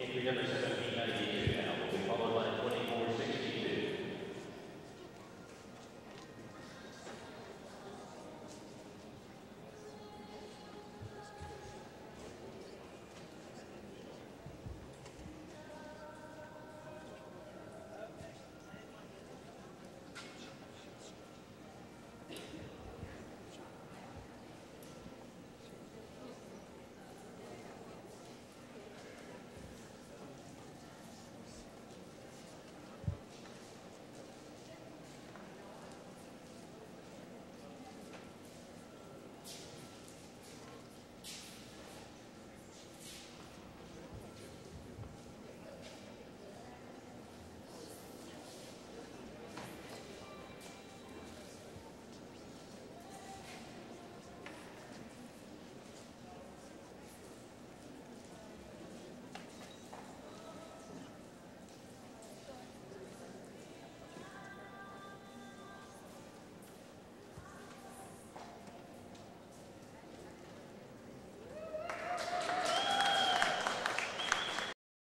e quindi never siamo in linea di